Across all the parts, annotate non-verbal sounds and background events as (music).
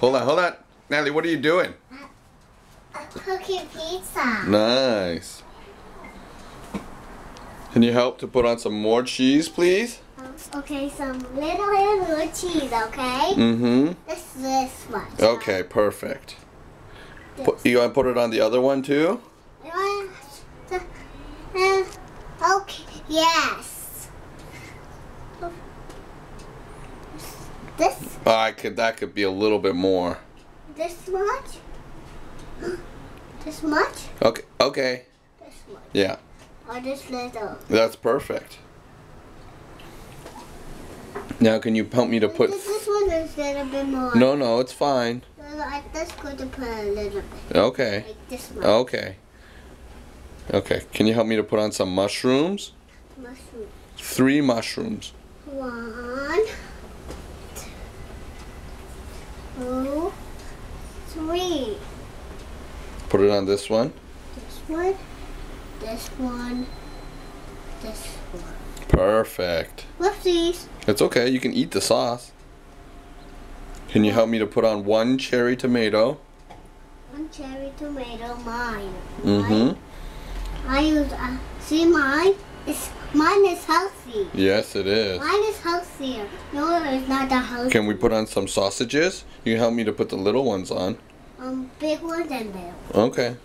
Hold on, hold on. Natalie, what are you doing? Cooking pizza. Nice. Can you help to put on some more cheese, please? Okay, some little little little cheese, okay? Mm-hmm. This this one. Okay, perfect. Put, you want to put it on the other one too? Uh, okay, yes. This Oh, I could. That could be a little bit more. this much? (gasps) This much? Okay. Okay. This much. Yeah, Or this little? that's perfect. Now, can you help me to put? This, this one is a little bit more. No, no, it's fine. I just going to put a little bit. Okay. Like this one. Okay. Okay. Can you help me to put on some mushrooms? Mushroom. Three mushrooms. One, two, three. Put it on this one. This one, this one, this one. Perfect. Whoopsies. It's okay. You can eat the sauce. Can you help me to put on one cherry tomato? One cherry tomato, mine. Mm-hmm. I use, uh, see mine? It's, mine is healthy. Yes, it is. Mine is No, it's not that healthy. Can we put on some sausages? You help me to put the little ones on. Um, big ones and little. Okay.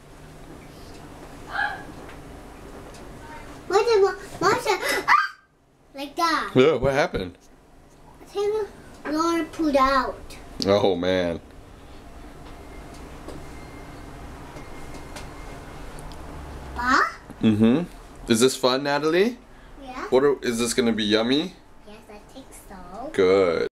Mine, mine ah! Like that. Yeah, what happened? I think Laura put out. Oh man. Ah? Mm-hmm. Is this fun, Natalie? Yeah? What are, is this gonna be yummy? Yes, I think so. Good.